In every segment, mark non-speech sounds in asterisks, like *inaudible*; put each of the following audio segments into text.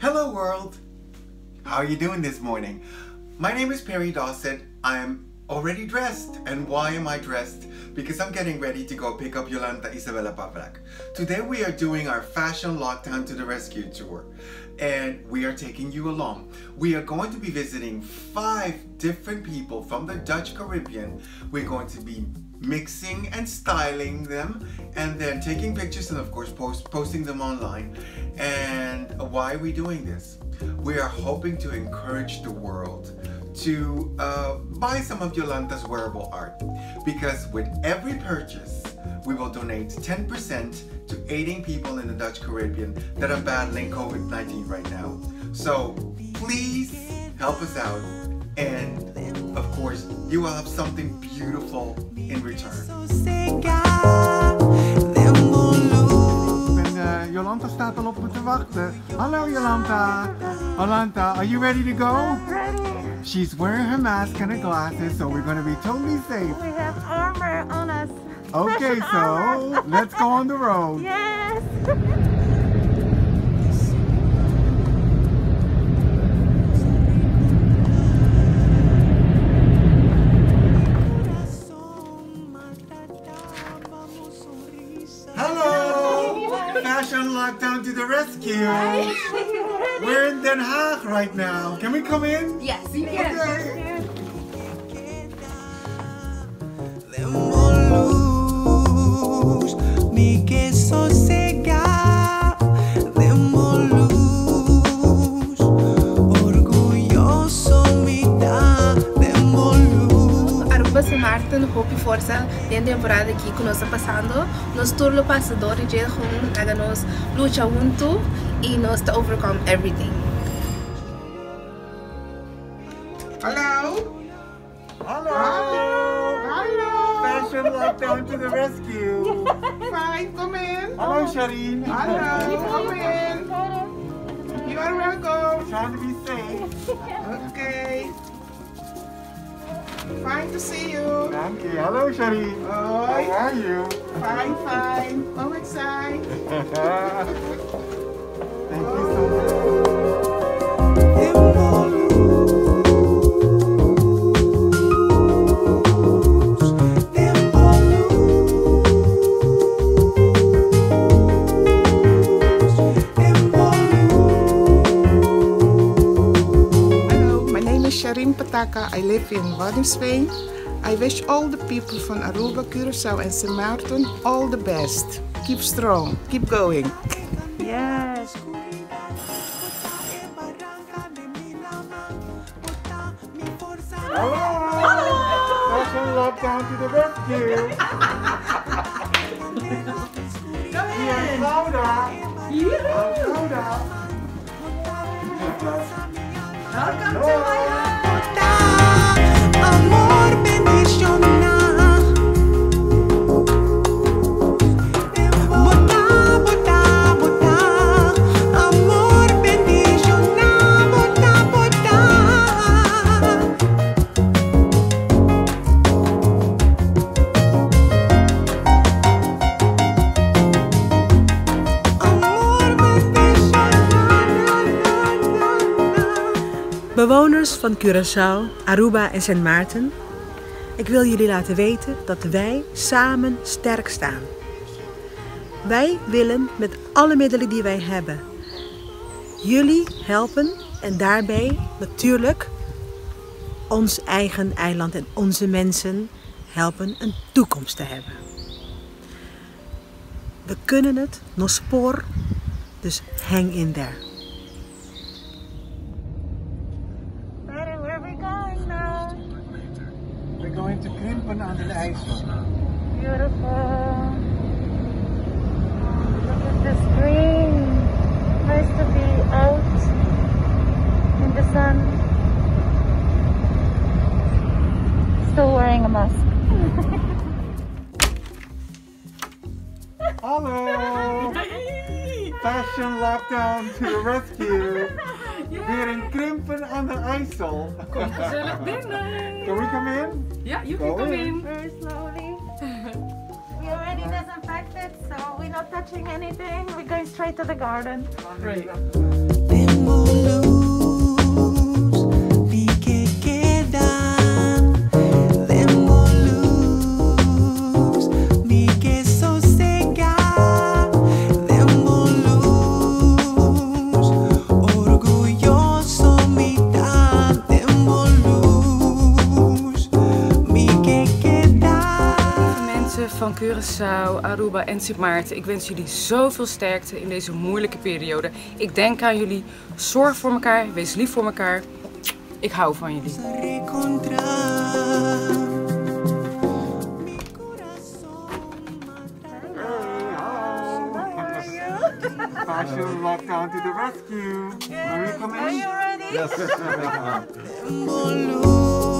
Hello world! How are you doing this morning? My name is Perry Dossett. I'm already dressed. And why am I dressed? Because I'm getting ready to go pick up Jolanta Izabela Pawlak. Today we are doing our Fashion Lockdown to the Rescue tour. And we are taking you along. We are going to be visiting five different people from the Dutch Caribbean. We're going to be mixing and styling them and then taking pictures and of course post, posting them online. And why are we doing this? We are hoping to encourage the world to uh, buy some of Jolanta's wearable art because with every purchase we will donate 10% to aiding people in the Dutch Caribbean that are battling COVID-19 right now. So please help us out and of course you will have something beautiful in return. En uh, Jolanta staat al op me te wachten. Hallo Jolanta. Jolanta, are you ready to go? She's wearing her mask and her glasses, so we're gonna be totally safe. We have armor on us. *laughs* Okay, so let's go on the road. Yes. Hello! Fashion Lockdown to the rescue! *laughs* We're in Den Haag right now. Can we come in? Yes, you can. Okay. Demos luz, ni que sossegar. Demos luz, orgulhoso me dá. Demos luz. Aruba San Martin, hope e força dentro da temporada aqui que nós está passando. Nós todos os passadores de juntos, nós luta junto e nós está overcome everything. Hello? Hello? Hello? Fashion Lockdown to the rescue! *laughs* Fine, come in. Hello, Shireen. Hello, come in. You are welcome. Trying to be safe. Okay. Fine to see you. Thank you. Hello, Shireen. Hi. How are you? Fine, fine. Come inside. *laughs* Sharin Pataka. I live in Wadden, Spain. I wish all the people from Aruba, Curacao, and St. Maarten all the best. Keep strong, keep going. Yes. Lockdown to the rescue! Come in! Laura! Laura! Welcome to Bewoners van Curaçao, Aruba en Sint Maarten, ik wil jullie laten weten dat wij samen sterk staan. Wij willen met alle middelen die wij hebben jullie helpen en daarbij natuurlijk ons eigen eiland en onze mensen helpen een toekomst te hebben. We kunnen het, nog spoor, dus hang in there. A mask. Hallo! Fashion Lockdown to the rescue! Weer in Krimpen aan de IJssel. Gezellig binnen. Can we come in? Yeah, you can Go come in. in. Very slowly. we already disinfected, so we're not touching anything. We're going straight to the garden. Great. Van Curaçao, Aruba en Sint Maarten, ik wens jullie zoveel sterkte in deze moeilijke periode. Ik denk aan jullie. Zorg voor elkaar, wees lief voor elkaar. Ik hou van jullie. Encontrar Fashion lockdown to the rescue. Are you coming? Are you ready? Yes. *laughs*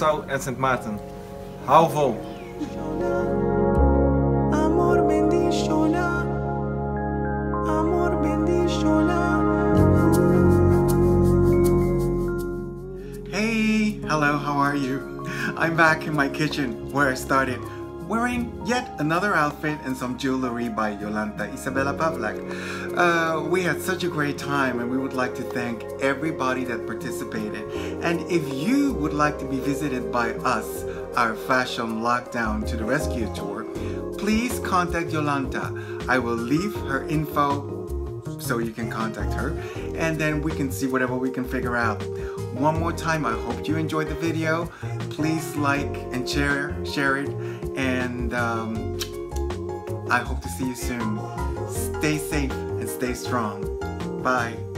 Curaçao en Sint Maarten. Hou vol! Amor bendiciona, amor bendiciona. Hey, hello, how are you? I'm back in my kitchen where I started wearing yet another outfit and some jewelry by Jolanta Izabela Pawlak. Uh, we had such a great time and we would like to thank everybody that participated. And if you would like to be visited by us, our Fashion Lockdown to the Rescue Tour, please contact Jolanta. I will leave her info so you can contact her and then we can see whatever we can figure out. One more time, I hope you enjoyed the video. Please like and share, share it, and um, I hope to see you soon. Stay safe and stay strong. Bye.